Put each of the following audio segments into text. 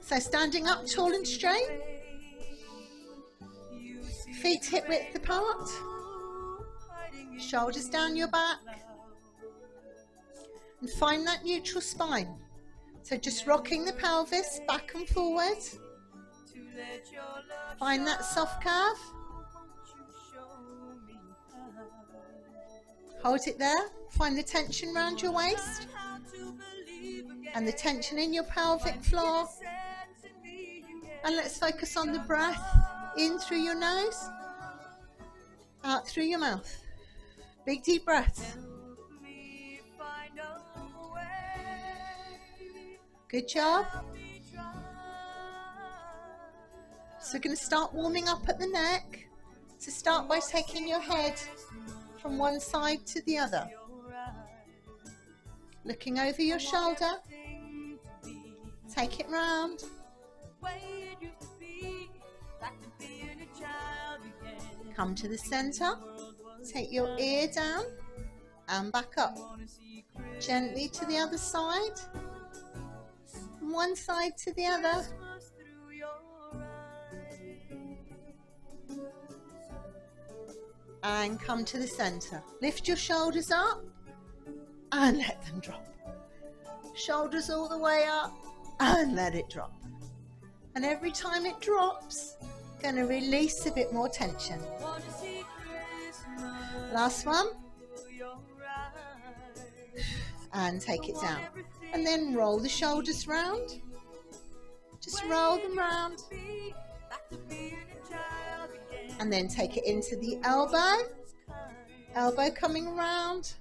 So standing up tall and straight. Feet hip width apart. Shoulders down your back. And find that neutral spine. So just rocking the pelvis back and forward. Find that soft curve. Hold it there. Find the tension around your waist and the tension in your pelvic floor. And let's focus on the breath in through your nose, out through your mouth. Big deep breaths. Good job. So we're going to start warming up at the neck. So start by taking your head from one side to the other. Looking over your shoulder. Take it round. Come to the center. Take your ear down and back up. Gently to the other side. One side to the other. And come to the center. Lift your shoulders up and let them drop. Shoulders all the way up and let it drop. And every time it drops, going to release a bit more tension. Last one. And take it down. And then roll the shoulders round. Just roll them round. And then take it into the elbow. Elbow coming around.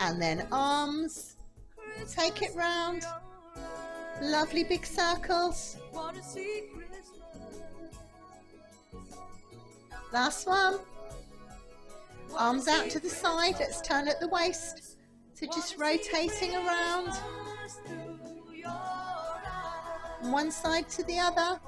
And then arms. Take it round. Lovely big circles. Last one. Arms out to the side. Let's turn at the waist. So just rotating around. From One side to the other.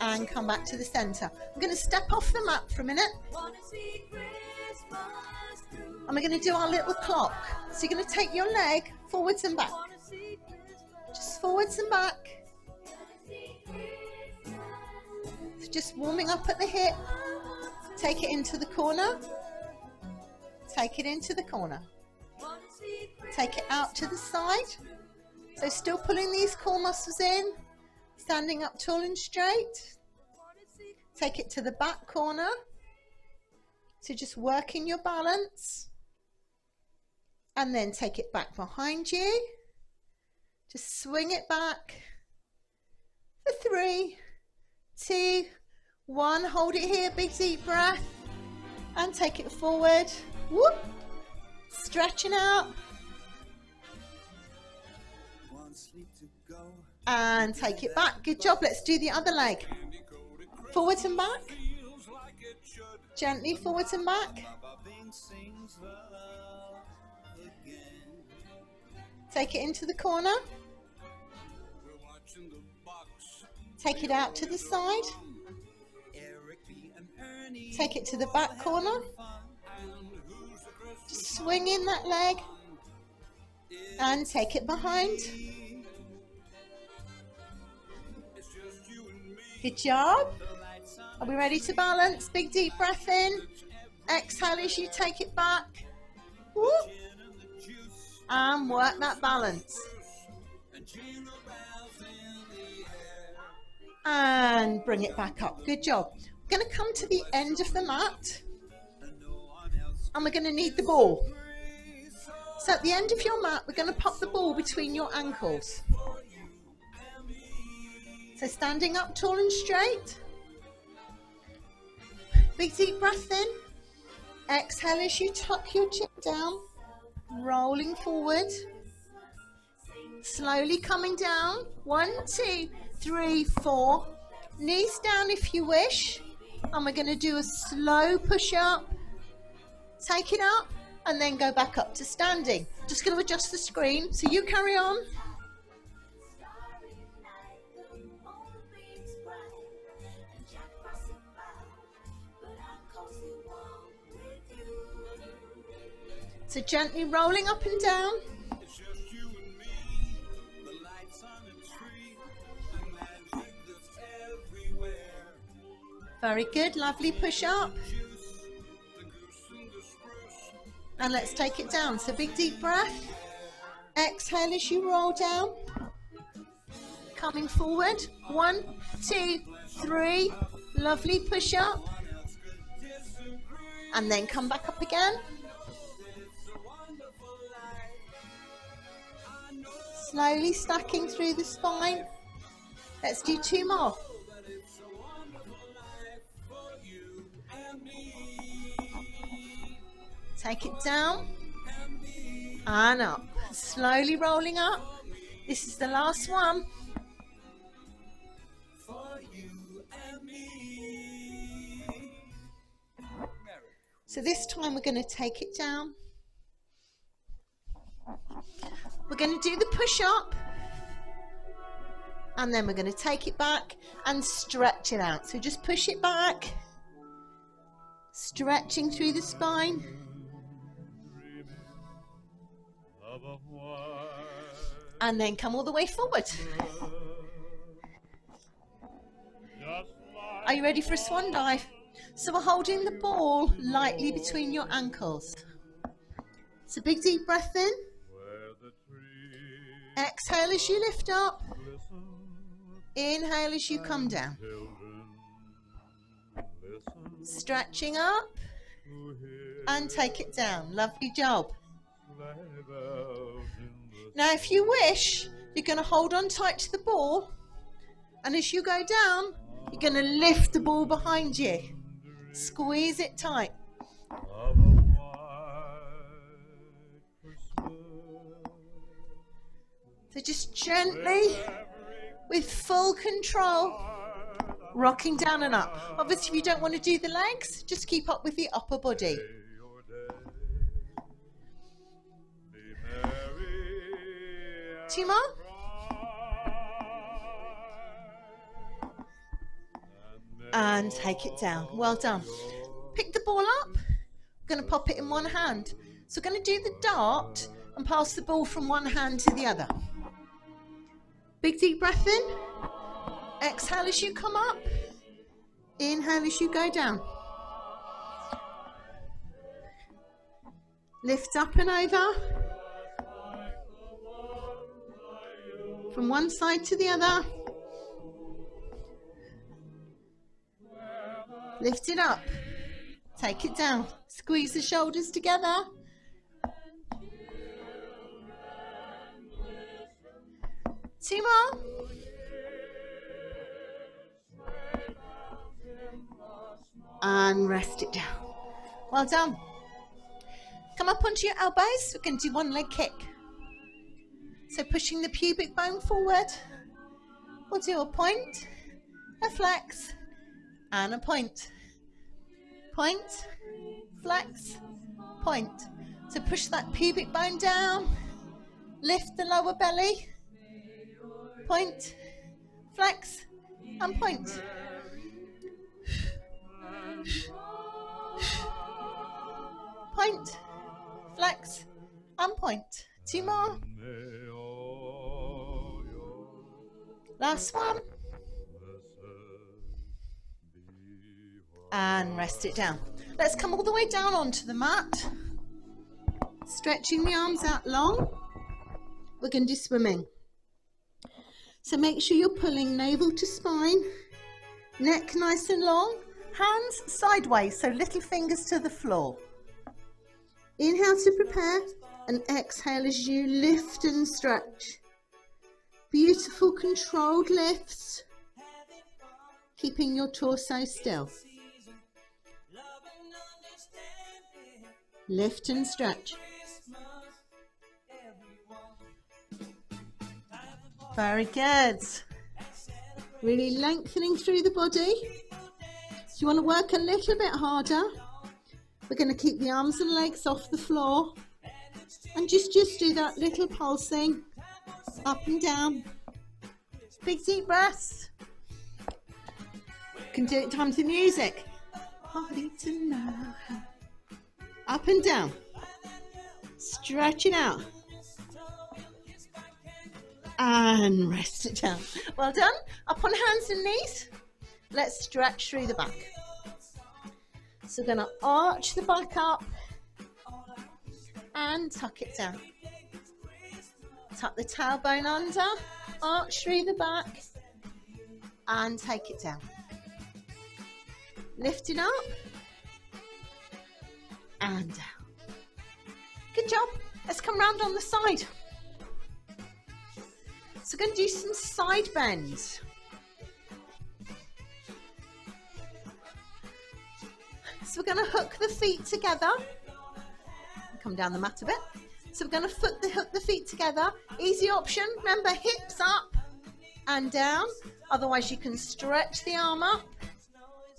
And come back to the center. I'm going to step off the mat for a minute. And we're going to do our little clock. So you're going to take your leg forwards and back. Just forwards and back. So just warming up at the hip. Take it into the corner. Take it into the corner. Take it out to the side. So still pulling these core muscles in. Standing up tall and straight. Take it to the back corner. So just working your balance. And then take it back behind you. Just swing it back. For three, two, one. Hold it here, big deep breath. And take it forward. Whoop. Stretching out. And take it back. Good job. Let's do the other leg. Forwards and back. Gently forwards and back. Take it into the corner. Take it out to the side. Take it to the back corner. Just swing in that leg. And take it behind. Good job. Are we ready to balance? Big deep breath in. Exhale as you take it back. Woo. And work that balance. And bring it back up. Good job. We're going to come to the end of the mat. And we're going to need the ball. So at the end of your mat, we're going to pop the ball between your ankles. So standing up tall and straight. Big deep breath in. Exhale as you tuck your chin down. Rolling forward. Slowly coming down. One, two, three, four. Knees down if you wish. And we're going to do a slow push up. Take it up and then go back up to standing. Just going to adjust the screen. So you carry on. So gently rolling up and down. Very good, lovely push up. And let's take it down. So big deep breath. Exhale as you roll down. Coming forward. One, two, three. Lovely push up. And then come back up again. Slowly stacking through the spine. Let's do two more. Take it down and up. Slowly rolling up. This is the last one. So this time we're going to take it down. We're going to do the push up and then we're going to take it back and stretch it out. So just push it back, stretching through the spine. and then come all the way forward. Are you ready for a swan dive? So we're holding the ball lightly between your ankles. So big deep breath in. Exhale as you lift up. Inhale as you come down. Stretching up and take it down. Lovely job. Now, if you wish, you're going to hold on tight to the ball, and as you go down, you're going to lift the ball behind you. Squeeze it tight. So just gently, with full control, rocking down and up. Obviously, if you don't want to do the legs, just keep up with the upper body. Two more. And take it down. Well done. Pick the ball up. I'm going to pop it in one hand. So we're going to do the dart and pass the ball from one hand to the other. Big deep breath in. Exhale as you come up. Inhale as you go down. Lift up and over. from one side to the other. Lift it up. Take it down. Squeeze the shoulders together. More. And rest it down. Well done. Come up onto your elbows. We're going to do one leg kick. So pushing the pubic bone forward. We'll do a point, a flex, and a point. Point, flex, point. So push that pubic bone down, lift the lower belly, point, flex, and point. Point, flex, and point. Two more. Last one. And rest it down. Let's come all the way down onto the mat. Stretching the arms out long. We're going to do swimming. So make sure you're pulling navel to spine, neck nice and long, hands sideways, so little fingers to the floor. Inhale to prepare and exhale as you lift and stretch. Beautiful controlled lifts, keeping your torso still. Lift and stretch. Very good. Really lengthening through the body. If you want to work a little bit harder, we're going to keep the arms and legs off the floor and just, just do that little pulsing up and down. Big deep breaths. Can do it time to music. Party tonight. Up and down. Stretching out. And rest it down. Well done. Up on hands and knees. Let's stretch through the back. So we're going to arch the back up and tuck it down. Tuck the tailbone under, arch through the back and take it down. Lift it up and down. Good job. Let's come round on the side. So we're going to do some side bends. So we're going to hook the feet together. Come down the mat a bit. So we're going to foot the, hook the feet together. Easy option. Remember, hips up and down. Otherwise, you can stretch the arm up.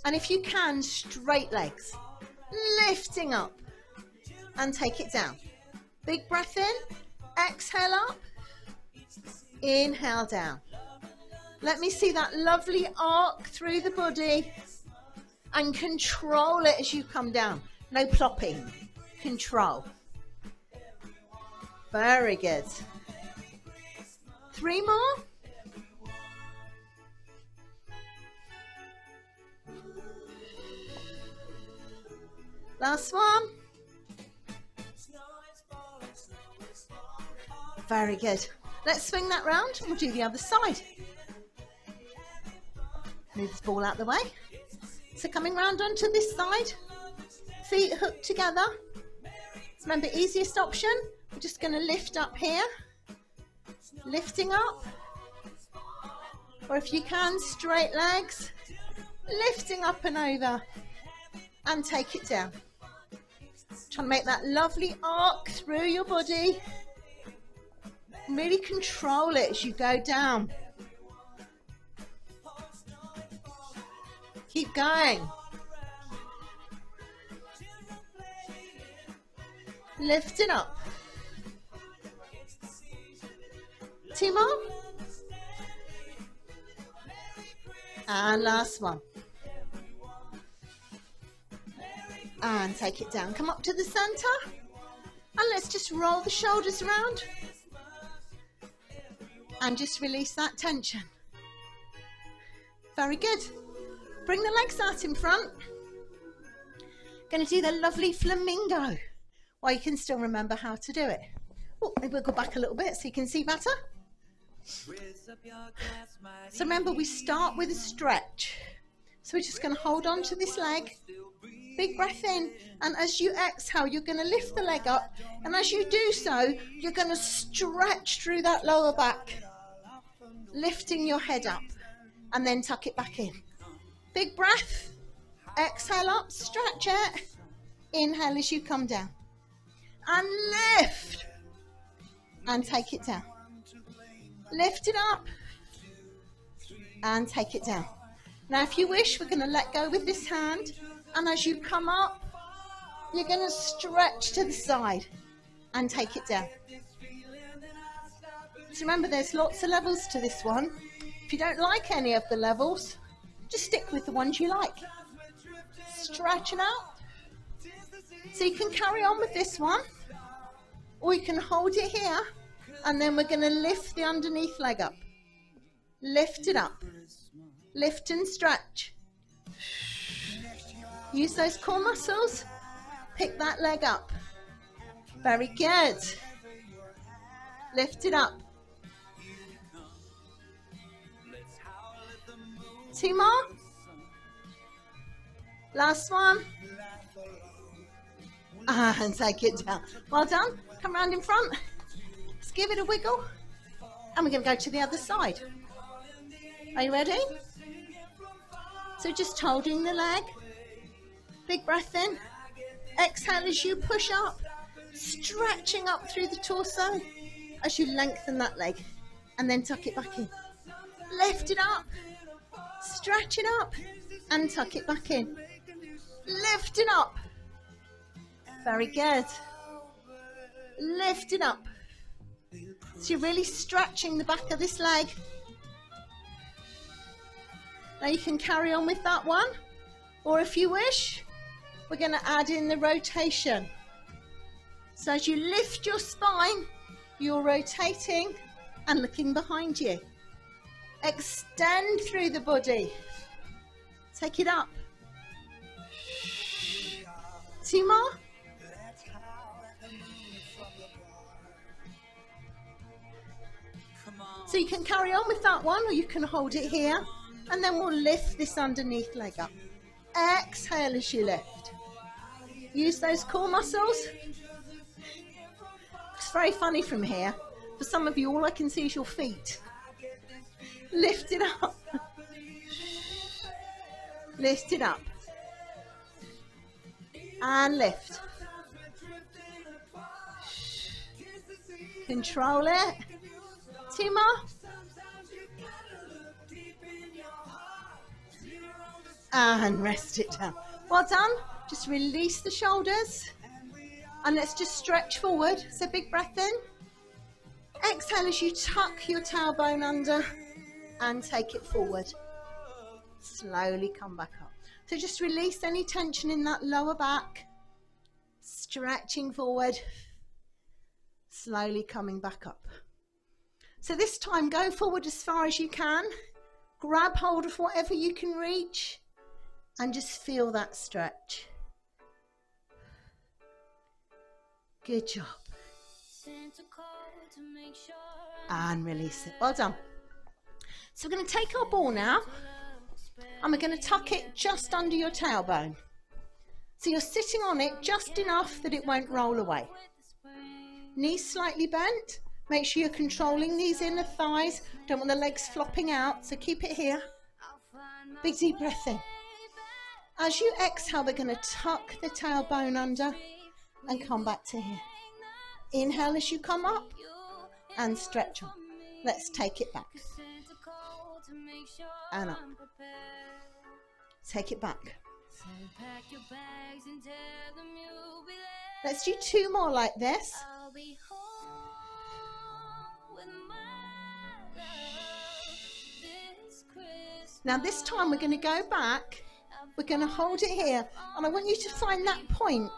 And if you can, straight legs. Lifting up and take it down. Big breath in. Exhale up. Inhale down. Let me see that lovely arc through the body and control it as you come down. No plopping. Control. Very good. Three more. Last one. Very good. Let's swing that round and we'll do the other side. Move this ball out the way. So coming round onto this side, feet hooked together. Remember, easiest option, we're just going to lift up here, lifting up. Or if you can, straight legs, lifting up and over and take it down. Trying to make that lovely arc through your body. Really control it as you go down. Keep going. Lift it up. Two more. And last one. And take it down. Come up to the center. And let's just roll the shoulders around. And just release that tension. Very good. Bring the legs out in front. Going to do the lovely flamingo. While you can still remember how to do it. Oh, maybe we'll go back a little bit so you can see better. So remember, we start with a stretch. So we're just going to hold on to this leg. Big breath in. And as you exhale, you're going to lift the leg up. And as you do so, you're going to stretch through that lower back. Lifting your head up. And then tuck it back in. Big breath. Exhale up, stretch it. Inhale as you come down. And lift. And take it down. Lift it up. And take it down. Now, if you wish, we're going to let go with this hand. And as you come up, you're going to stretch to the side and take it down. So remember, there's lots of levels to this one. If you don't like any of the levels, just stick with the ones you like. Stretch it out. So you can carry on with this one, or you can hold it here, and then we're going to lift the underneath leg up. Lift it up. Lift and stretch. Use those core muscles. Pick that leg up. Very good. Lift it up. Two more. Last one. Ah, and take it down. Well done. Come round in front. Let's give it a wiggle. And we're going to go to the other side. Are you ready? So just holding the leg. Big breath in. Exhale as you push up. Stretching up through the torso as you lengthen that leg. And then tuck it back in. Lift it up. Stretch it up and tuck it back in. Lift it up. Very good. Lift it up. So you're really stretching the back of this leg. Now you can carry on with that one. Or if you wish, we're going to add in the rotation. So as you lift your spine, you're rotating and looking behind you. Extend through the body. Take it up. Two more. So you can carry on with that one or you can hold it here and then we'll lift this underneath leg up. Exhale as you lift. Use those core muscles. It's very funny from here. For some of you, all I can see is your feet. Lift it up. Lift it up. And lift. Control it. Two more. And rest it down. Well done. Just release the shoulders. And let's just stretch forward. So big breath in. Exhale as you tuck your tailbone under and take it forward. Slowly come back up. So just release any tension in that lower back. Stretching forward. Slowly coming back up. So this time go forward as far as you can. Grab hold of whatever you can reach and just feel that stretch. Good job. And release it. Well done. So we're going to take our ball now and we're going to tuck it just under your tailbone. So you're sitting on it just enough that it won't roll away. Knees slightly bent. Make sure you're controlling these inner thighs. Don't want the legs flopping out, so keep it here. Big deep breath in. As you exhale, we're going to tuck the tailbone under and come back to here. Inhale as you come up and stretch on. Let's take it back. And up. Take it back. Let's do two more like this. Now this time we're going to go back. We're going to hold it here. And I want you to find that point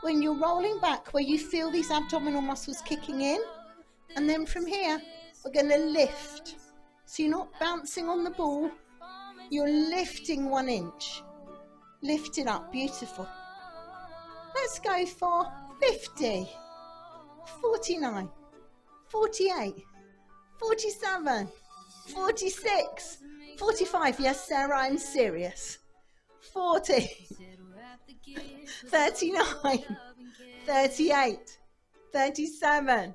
when you're rolling back where you feel these abdominal muscles kicking in. And then from here, we're going to lift. So you're not bouncing on the ball, you're lifting one inch. Lift it up, beautiful. Let's go for 50, 49, 48, 47, 46, 45. Yes, Sarah, I'm serious. 40, 39, 38, 37,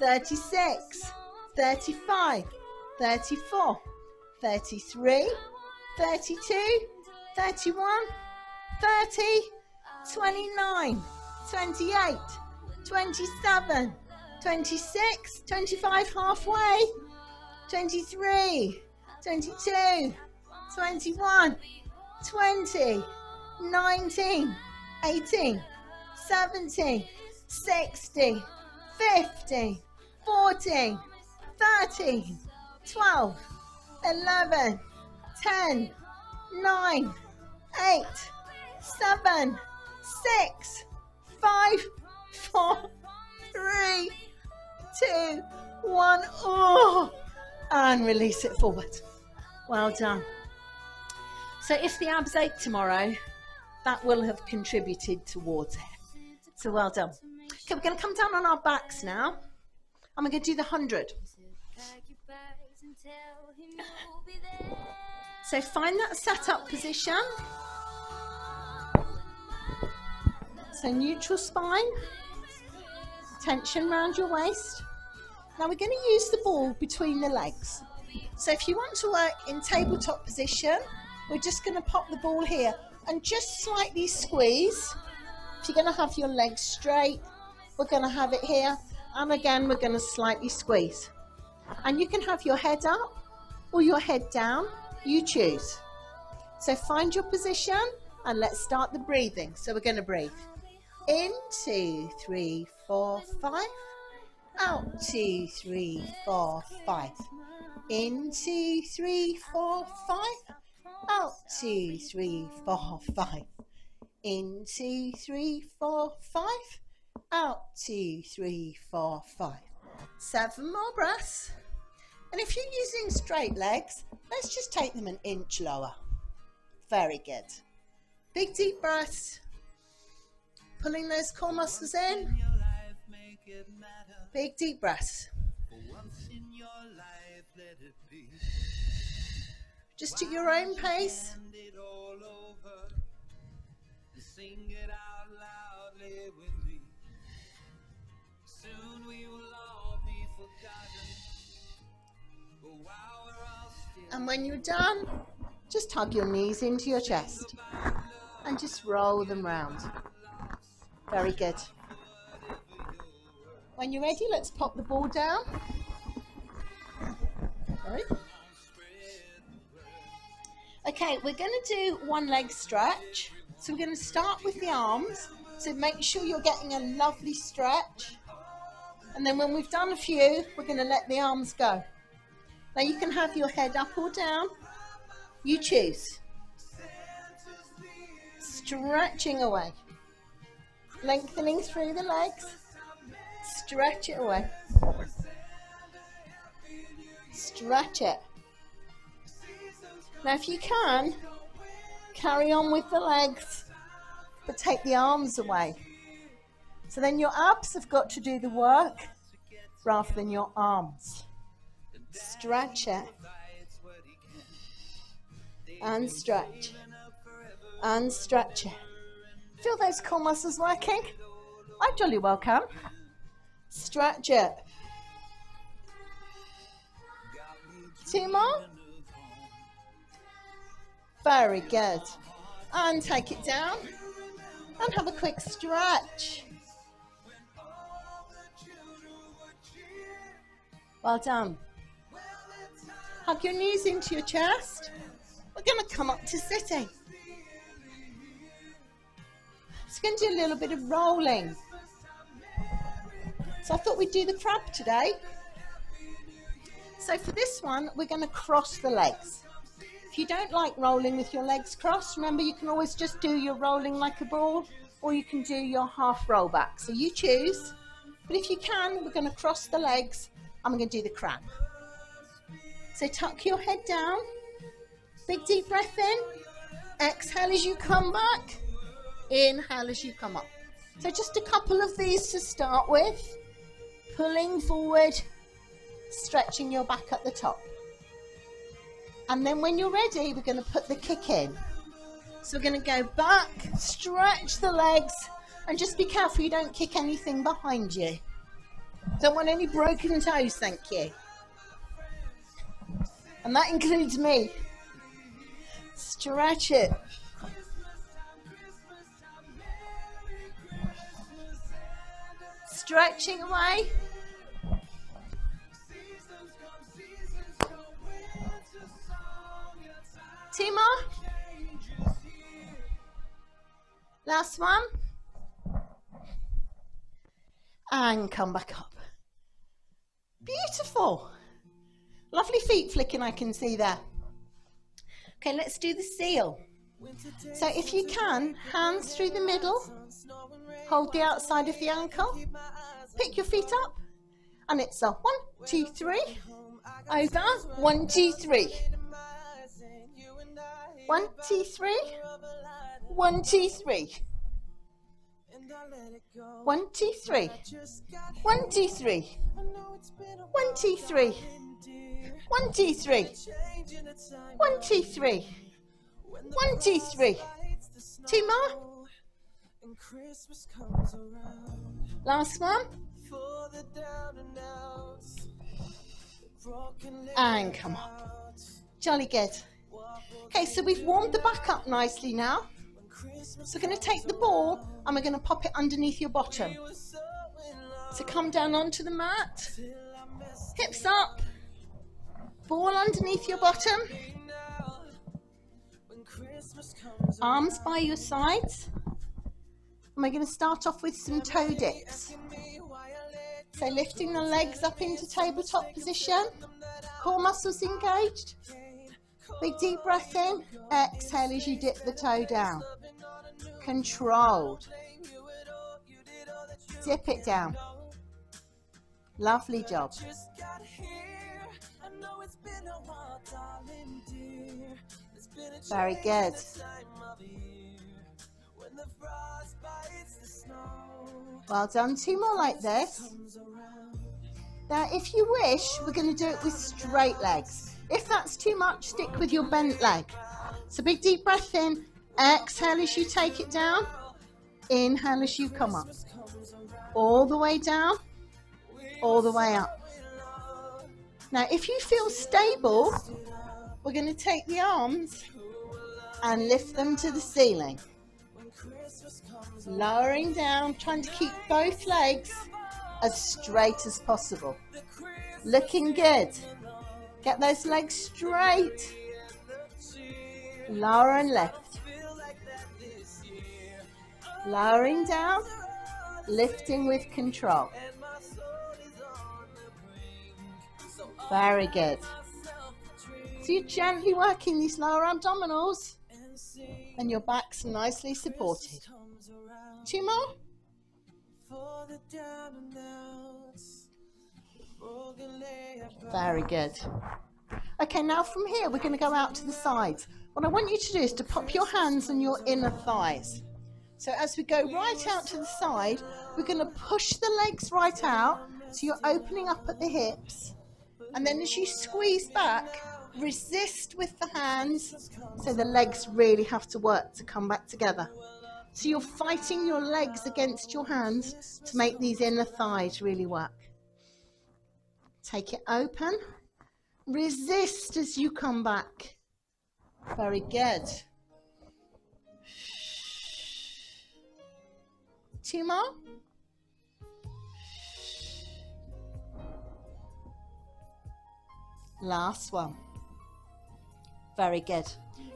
36, 35, 34, 33, 32, 31, 30, 29, 28, 27, 26, 25 halfway, 23, 22, 21, 20, 19, 18, 17, 16, 15, 14, 13, 12, 11, 10, 9, 8, 7, 6, 5, 4, 3, 2, 1. Oh, and release it forward. Well done. So if the abs ache tomorrow, that will have contributed towards it. So well done. Okay, we're going to come down on our backs now. And we're going to do the 100. So find that setup position. So neutral spine, tension around your waist. Now we're going to use the ball between the legs. So if you want to work in tabletop position, we're just going to pop the ball here and just slightly squeeze. If you're going to have your legs straight, we're going to have it here. And again, we're going to slightly squeeze. And you can have your head up or your head down. You choose. So find your position and let's start the breathing. So we're going to breathe. In, two, three, four, five. Out, two, three, four, five. In, two, three, four, five. Out, two, three, four, five. In, two, three, four, five. Out, two, three, four, five. Seven more breaths. And if you're using straight legs, let's just take them an inch lower. Very good. Big deep breaths. Pulling those core muscles in. Big deep breaths. Just at your own pace. And when you're done, just hug your knees into your chest and just roll them round. Very good. When you're ready, let's pop the ball down. Sorry. Okay, we're going to do one leg stretch. So we're going to start with the arms. So make sure you're getting a lovely stretch. And then when we've done a few, we're going to let the arms go. Now you can have your head up or down. You choose. Stretching away. Lengthening through the legs. Stretch it away. Stretch it. Now if you can, carry on with the legs, but take the arms away. So then your abs have got to do the work rather than your arms. Stretch it. And stretch. And stretch it. Feel those core muscles working? I jolly well can. Stretch it. Two more. Very good. And take it down. And have a quick stretch. Well done. Hug your knees into your chest. We're going to come up to sitting. It's going to do a little bit of rolling. So I thought we'd do the crab today. So for this one, we're going to cross the legs. If you don't like rolling with your legs crossed, remember you can always just do your rolling like a ball or you can do your half roll back. So you choose. But if you can, we're going to cross the legs we're going to do the crab. So tuck your head down. Big deep breath in. Exhale as you come back. Inhale as you come up. So just a couple of these to start with. Pulling forward, stretching your back at the top. And then when you're ready, we're going to put the kick in. So we're going to go back, stretch the legs, and just be careful you don't kick anything behind you. Don't want any broken toes, thank you. And that includes me. Stretch it. Stretching away. Timo. Last one. And come back up. Beautiful. Lovely feet flicking, I can see there. Okay, let's do the seal. So if you can, hands through the middle, hold the outside of the ankle, pick your feet up, and it's a one, two, three, over, one, two, three. One, two, three, one, two, three. One, two, three. One, two, three. One, two, three. One, two, three. One, two, three. One, two, three. Two more. Last one. And come up. Jolly good. Okay, so we've warmed the back up nicely now. So we're going to take the ball and we're going to pop it underneath your bottom. So come down onto the mat. Hips up. Ball underneath your bottom. Arms by your sides. And we're going to start off with some toe dips. So lifting the legs up into tabletop position. Core muscles engaged. Big deep breath in. Exhale as you dip the toe down. Controlled. dip it down. Lovely job. Very good. Well done. Two more like this. Now, if you wish, we're going to do it with straight legs. If that's too much, stick with your bent leg. So big deep breath in. Exhale as you take it down. Inhale as you come up. All the way down. All the way up. Now, if you feel stable, we're going to take the arms and lift them to the ceiling. Lowering down, trying to keep both legs as straight as possible. Looking good. Get those legs straight. Lower and lift. Lowering down, lifting with control. Very good. So you're gently working these lower abdominals and your back's nicely supported. Two more. Very good. Okay, now from here we're going to go out to the sides. What I want you to do is to pop your hands on your inner thighs. So as we go right out to the side, we're going to push the legs right out. So you're opening up at the hips. And then as you squeeze back, resist with the hands. So the legs really have to work to come back together. So you're fighting your legs against your hands to make these inner thighs really work. Take it open. Resist as you come back. Very good. Two more. Last one. Very good.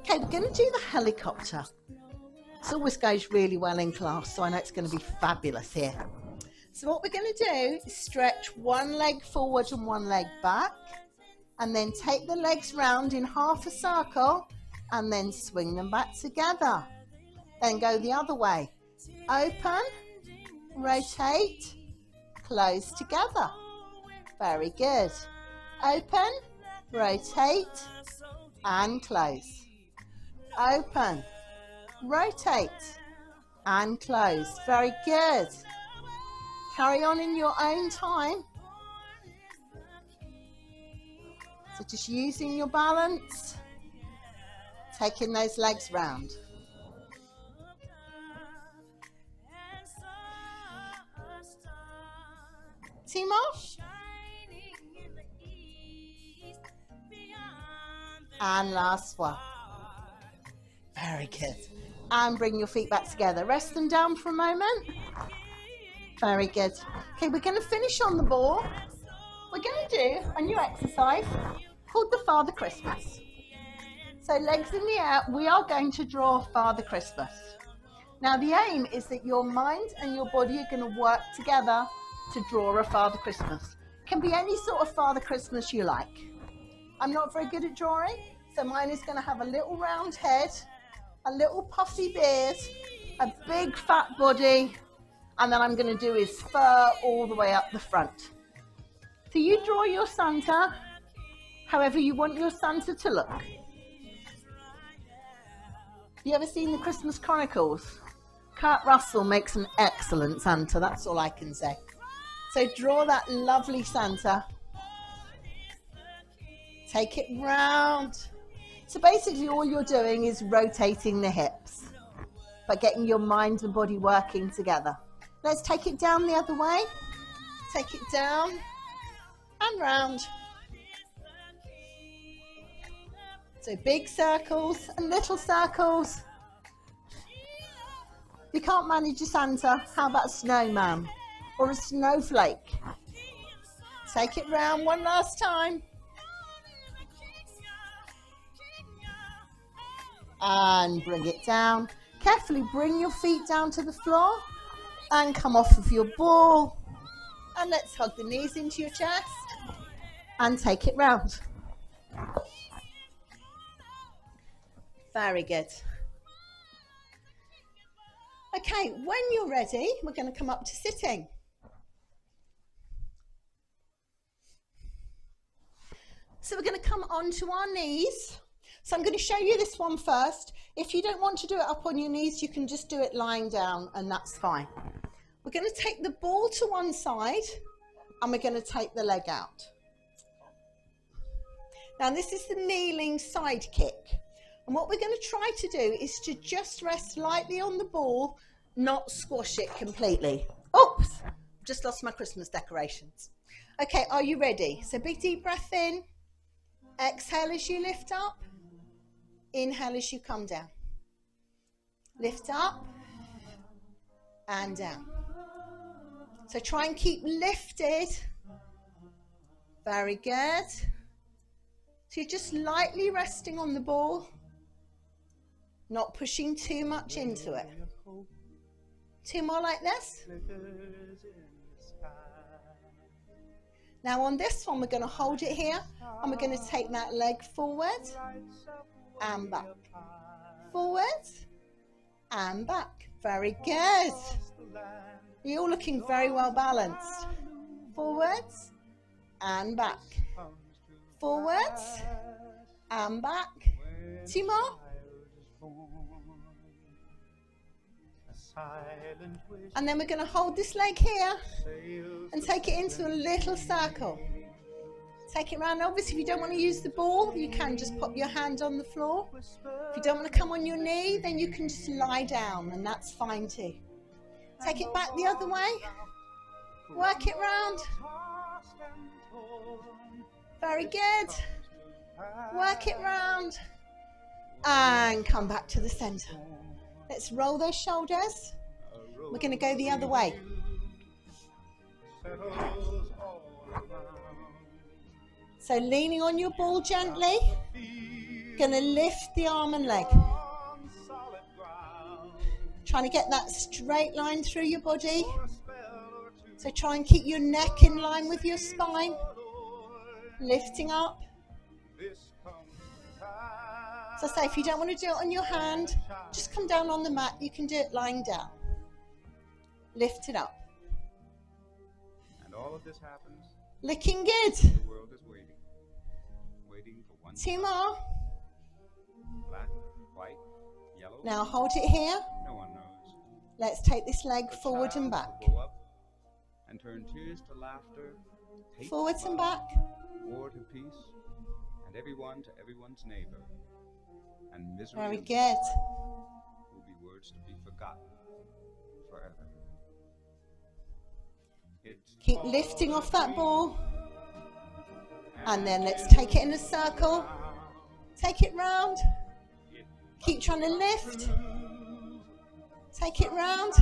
Okay, we're going to do the helicopter. It always goes really well in class, so I know it's going to be fabulous here. So what we're going to do is stretch one leg forward and one leg back, and then take the legs round in half a circle, and then swing them back together. Then go the other way. Open, rotate, close together. Very good. Open, rotate, and close. Open, rotate, and close. Very good. Carry on in your own time. So just using your balance, taking those legs round. Timo? And last one. Very good. And bring your feet back together. Rest them down for a moment. Very good. Okay, we're going to finish on the ball. We're going to do a new exercise called the Father Christmas. So legs in the air, we are going to draw Father Christmas. Now the aim is that your mind and your body are going to work together to draw a Father Christmas. Can be any sort of Father Christmas you like. I'm not very good at drawing, so mine is going to have a little round head, a little puffy beard, a big fat body, and then I'm going to do his fur all the way up the front. So you draw your Santa however you want your Santa to look. You ever seen the Christmas Chronicles? Kurt Russell makes an excellent Santa, that's all I can say. So draw that lovely Santa. Take it round. So basically all you're doing is rotating the hips, but getting your mind and body working together. Let's take it down the other way. Take it down and round. So big circles and little circles. You can't manage a Santa, how about a snowman or a snowflake? Take it round one last time. and bring it down. Carefully bring your feet down to the floor and come off of your ball. And let's hug the knees into your chest and take it round. Very good. Okay, when you're ready, we're going to come up to sitting. So we're going to come onto our knees so I'm going to show you this one first. If you don't want to do it up on your knees, you can just do it lying down and that's fine. We're going to take the ball to one side and we're going to take the leg out. Now this is the kneeling side kick. And what we're going to try to do is to just rest lightly on the ball, not squash it completely. Oops, just lost my Christmas decorations. Okay, are you ready? So big deep breath in. Exhale as you lift up. Inhale as you come down. Lift up and down. So try and keep lifted. Very good. So you're just lightly resting on the ball, not pushing too much into it. Two more like this. Now on this one, we're going to hold it here and we're going to take that leg forward and back. Forwards and back. Very good. You're all looking very well balanced. Forwards and back. Forwards and back. Two more. And then we're going to hold this leg here and take it into a little circle. Take it around. Obviously, if you don't want to use the ball, you can just pop your hand on the floor. If you don't want to come on your knee, then you can just lie down, and that's fine too. Take it back the other way. Work it round. Very good. Work it round. And come back to the centre. Let's roll those shoulders. We're going to go the other way. So leaning on your ball gently. Going to lift the arm and leg. Trying to get that straight line through your body. So try and keep your neck in line with your spine. Lifting up. So say if you don't want to do it on your hand, just come down on the mat. You can do it lying down. Lift it up. And all of this happens. Looking good. The world is waiting. Waiting for one Two black, white, yellow. Now hold it here. No one knows. Let's take this leg A forward and back. will grow up and turn tears to laughter. to Forwards and back. War to peace, and everyone to everyone's neighbor. And misery Very good. will be words to be forgotten forever. It's Keep lifting off that ball. And then let's take it in a circle. Take it round. Keep trying to lift. Take it round.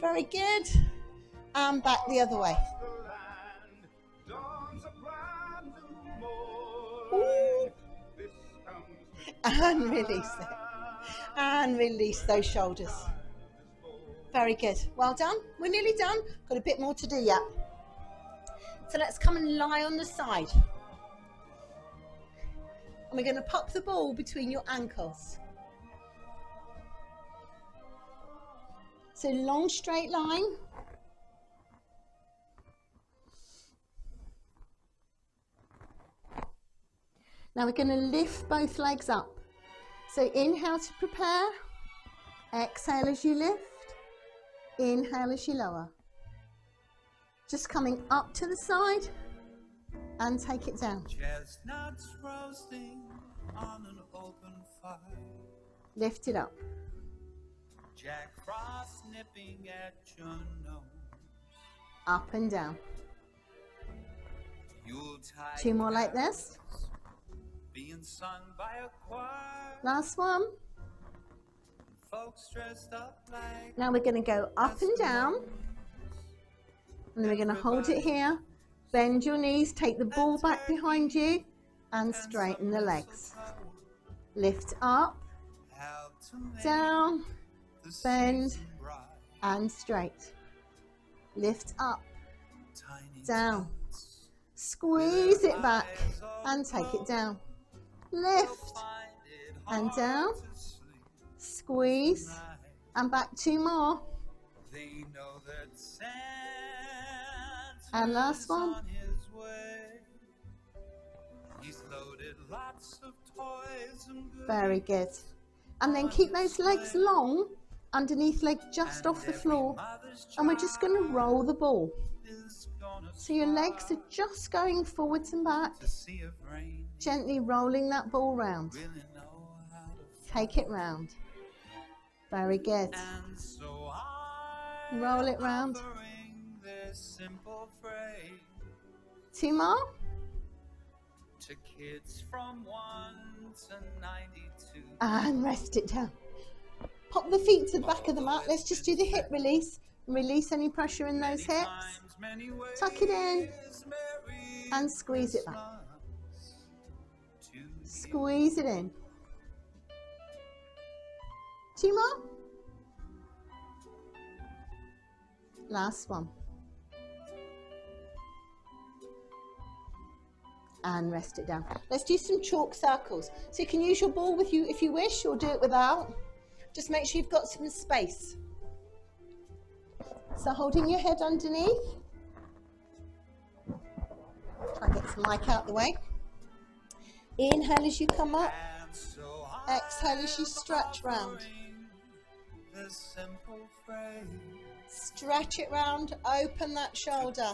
Very good. And back the other way. Ooh. And release it. And release those shoulders. Very good. Well done. We're nearly done. Got a bit more to do yet. So let's come and lie on the side. And we're going to pop the ball between your ankles. So long straight line. Now we're going to lift both legs up. So inhale to prepare. Exhale as you lift. Inhale as you lower. Just coming up to the side and take it down. Chestnuts roasting on an open fire. Lift it up. Jack Frost nipping at your nose. Up and down. Two more like this. being sung by a choir. Last one. Folks dressed up like Now we're going to go up and down. And then we're going to hold it here. Bend your knees, take the ball back behind you, and straighten the legs. Lift up, out to make down, bend. and straight. Lift up, down. Squeeze it back, and take it down. Lift, and down. Squeeze, and back two more. And last one. on his way. He's loaded lots of toys and goods. Very good. And then keep those legs long, underneath leg just off the floor. And we're just going to roll the ball. So your legs are just going forwards and back, sea of rain. gently rolling that ball round. Really know how to Take it round. Very good. And so I Roll it round. Offering this simple phrase Two to kids from 1 to 92. Ah, and rest it down. Pop the feet to the back of the mat. Let's just do the hip release. Release any pressure in those hips. times, many ways, Tuck it in and squeeze it back. Christmas to you. Squeeze it in. Two more. Last one. And rest it down. Let's do some chalk circles. So you can use your ball with you if you wish, or do it without. Just make sure you've got some space. So holding your head underneath. Try and get some mic out the way. Inhale as you come up. Exhale as you stretch round. Stretch it round, open that shoulder.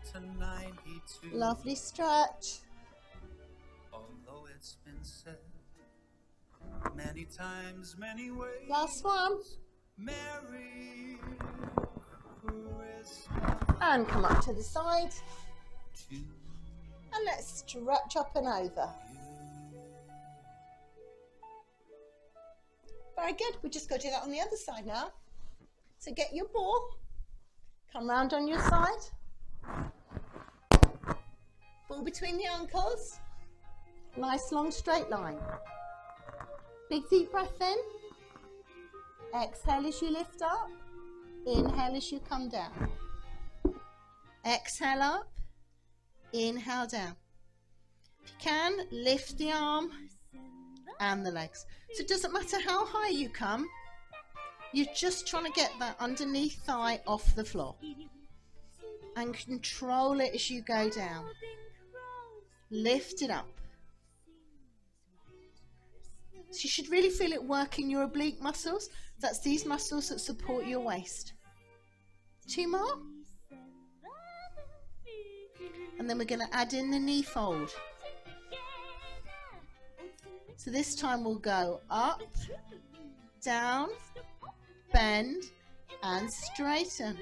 Kids from 1 to 92. Lovely stretch. Although it's been said many times, many ways. Last one. Merry Christmas And come up to the side. And let's stretch up and over. Very good. We just got to do that on the other side now. So get your ball. Come round on your side. Ball between the ankles. Nice long straight line. Big deep breath in. Exhale as you lift up. Inhale as you come down. Exhale up. Inhale down. If you can, lift the arm and the legs. So it doesn't matter how high you come, you're just trying to get that underneath thigh off the floor. And control it as you go down. Lift it up. So you should really feel it working your oblique muscles. That's these muscles that support your waist. Two more. And then we're going to add in the knee fold. So this time we'll go up, down, bend, and straighten.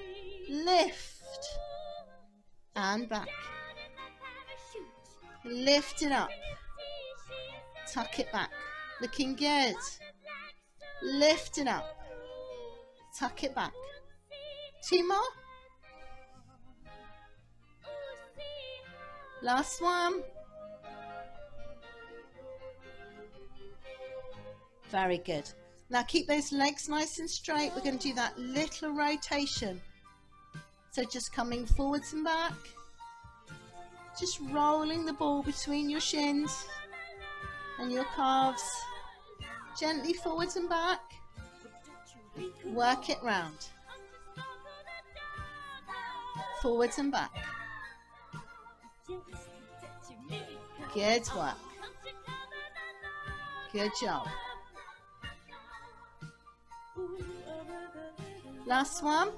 Lift, and back. Lift it up. Tuck it back. Looking good. Lift it up. Tuck it back. Two more. Last one. Very good. Now keep those legs nice and straight. We're going to do that little rotation. So just coming forwards and back. Just rolling the ball between your shins and your calves. Gently forwards and back. Work it round. Forwards and back. Good work. Good job. Last one.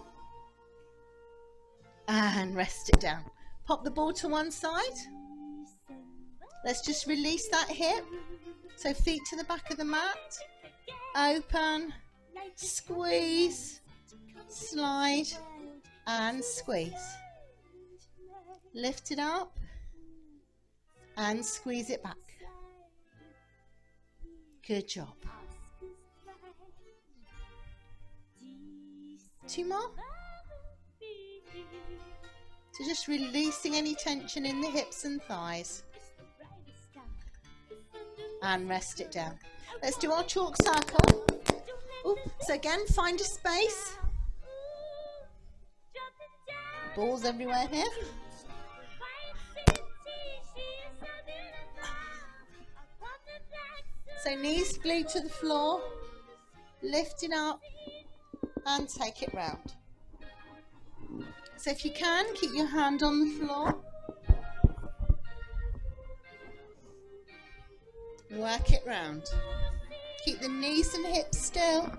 And rest it down. Pop the ball to one side. Let's just release that hip. So feet to the back of the mat. Open. Squeeze. Slide. And squeeze. Lift it up. And squeeze it back. Good job. Two more. Just releasing any tension in the hips and thighs. And rest it down. Let's do our chalk circle. Ooh, so again, find a space. Balls everywhere here. So knees glued to the floor. Lift it up and take it round. So if you can, keep your hand on the floor. Work it round. Keep the knees and hips still.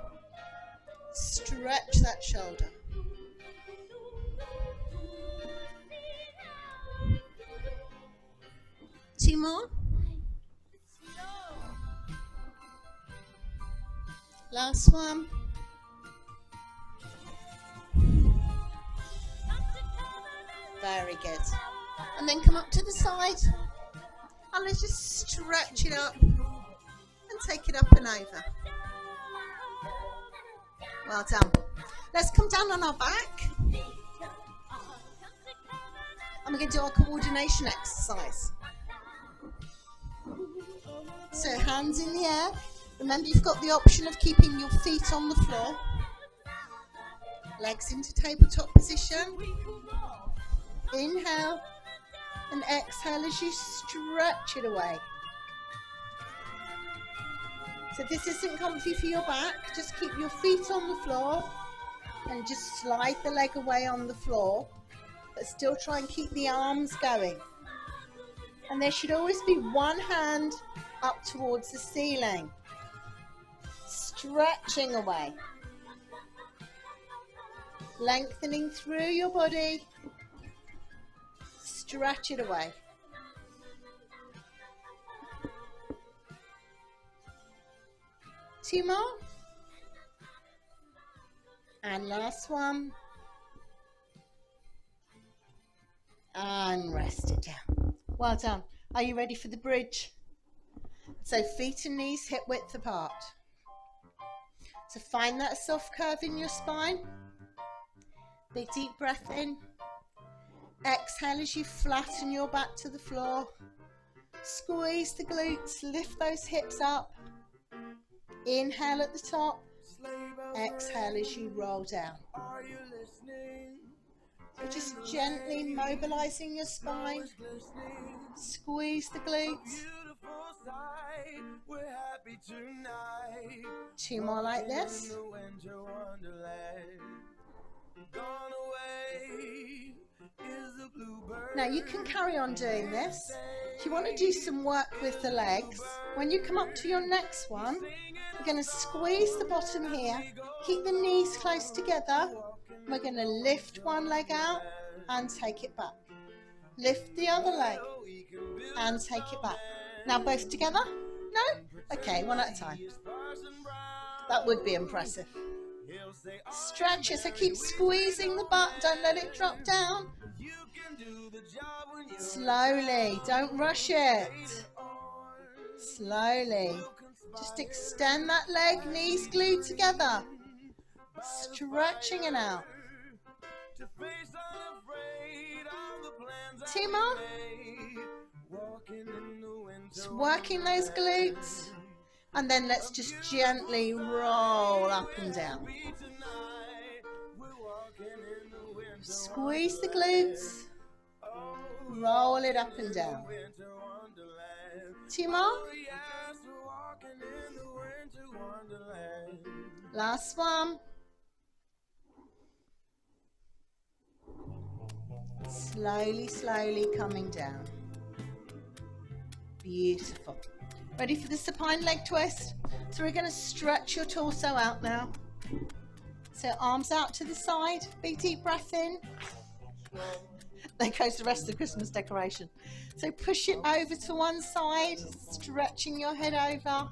Stretch that shoulder. Two more. Last one. Very good. And then come up to the side. And let's just stretch it up and take it up and over. Well done. Let's come down on our back. And we're going to do our coordination exercise. So hands in the air. Remember you've got the option of keeping your feet on the floor. Legs into tabletop position. Inhale and exhale as you stretch it away. So this isn't comfy for your back, just keep your feet on the floor and just slide the leg away on the floor, but still try and keep the arms going. And there should always be one hand up towards the ceiling, stretching away, lengthening through your body, stretch it away. Two more. And last one. And rest it down. Well done. Are you ready for the bridge? So feet and knees hip width apart. So find that soft curve in your spine. Big deep breath in. Exhale as you flatten your back to the floor. Squeeze the glutes, lift those hips up. Inhale at the top. Exhale as you roll down. Just gently mobilizing your spine. Squeeze the glutes. Two more like this. Now you can carry on doing this. If you want to do some work with the legs, when you come up to your next one, we're going to squeeze the bottom here, keep the knees close together. We're going to lift one leg out and take it back. Lift the other leg and take it back. Now both together? No? Okay, one at a time. That would be impressive. Stretch it, so keep squeezing the butt, don't let it drop down. Slowly, don't rush it. Slowly. Just extend that leg, knees glued together. Stretching it out. Two more. Just working those glutes. And then let's just gently roll up and down. Squeeze the glutes. Roll it up and down. Two more. Last one. Slowly, slowly coming down. Beautiful. Ready for the supine leg twist? So we're going to stretch your torso out now. So arms out to the side. Big deep breath in. There goes the rest of the Christmas decoration. So push it over to one side, stretching your head over.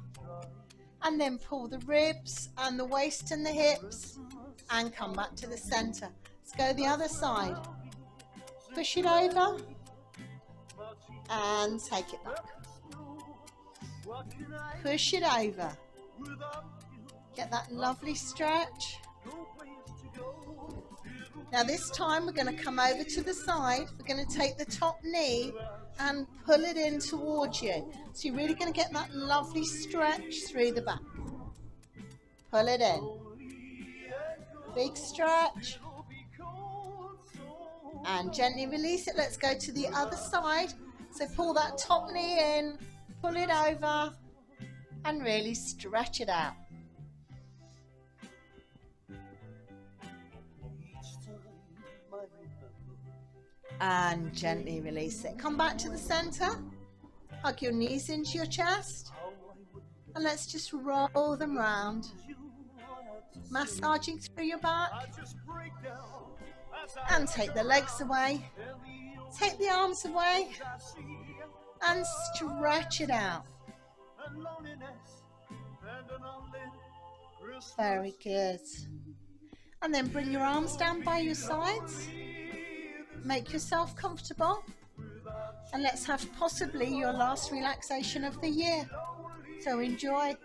And then pull the ribs and the waist and the hips and come back to the center. Let's go the other side. Push it over and take it back. Push it over. Get that lovely stretch. Now this time we're going to come over to the side. We're going to take the top knee and pull it in towards you. So you're really going to get that lovely stretch through the back. Pull it in. Big stretch. And gently release it. Let's go to the other side. So pull that top knee in, pull it over, and really stretch it out. And gently release it. Come back to the center. Hug your knees into your chest. And let's just roll them round. Massaging through your back. And take the legs away. Take the arms away. And stretch it out. Very good. And then bring your arms down by your sides. Make yourself comfortable. And let's have possibly your last relaxation of the year. So enjoy.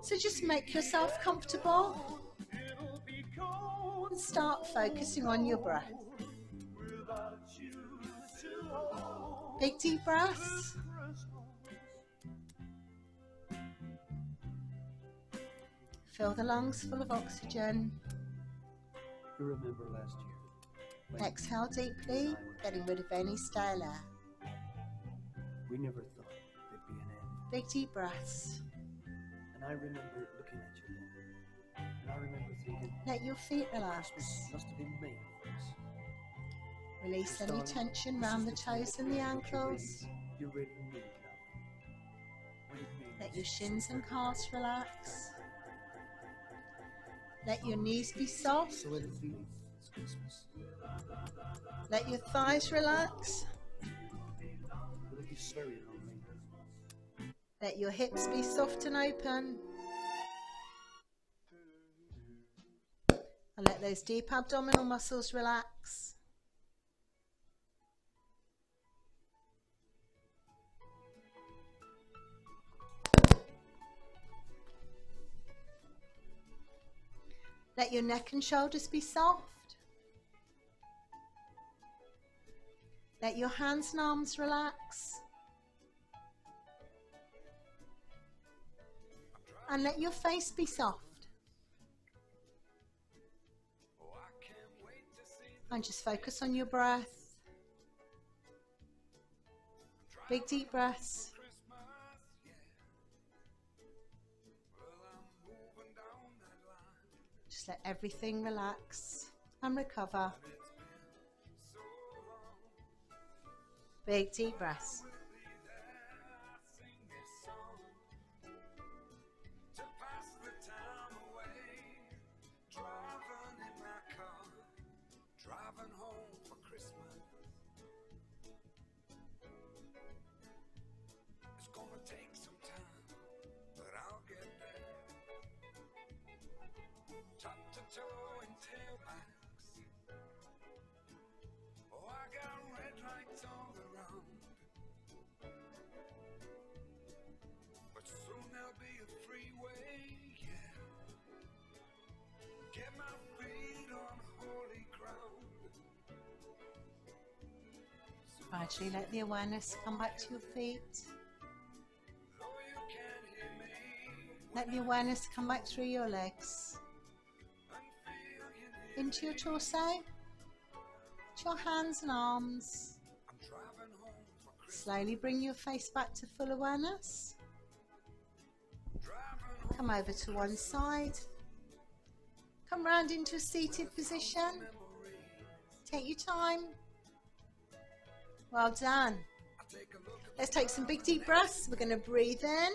So just make yourself comfortable and start focusing on your breath. Big deep breaths. Fill the lungs full of oxygen. You remember last year? Exhale deeply, getting rid of any stale air. We never thought there'd be an end. Big deep breaths. And I remember looking at you then. And I remember thinking, Let your feet relax. Must have been us. Release any tension around the toes and the ankles. Let your shins and calves relax. Let your knees be soft. Let your thighs relax. Let your hips be soft and open. And let those deep abdominal muscles relax. Let your neck and shoulders be soft. Let your hands and arms relax. And let your face be soft. And just focus on your breath. Big deep breaths. Let everything relax and recover. Big deep breaths. Gradually let the awareness come back to your feet. Let the awareness come back through your legs. Into your torso. To your hands and arms. Slowly bring your face back to full awareness. Come over to one side. Come round into a seated position. Take your time. Well done. Let's take some big deep breaths. We're going to breathe in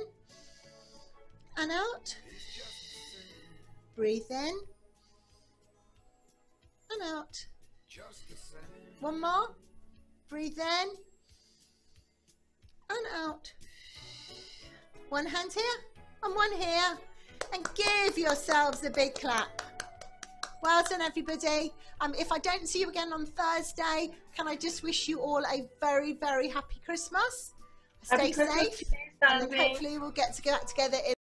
and out. Breathe in and out. One more. Breathe in and out. One hand here and one here. And give yourselves a big clap. Well done, everybody. Um, if I don't see you again on Thursday, can I just wish you all a very, very happy Christmas? Stay Happy safe. you, And hopefully we'll get to get together in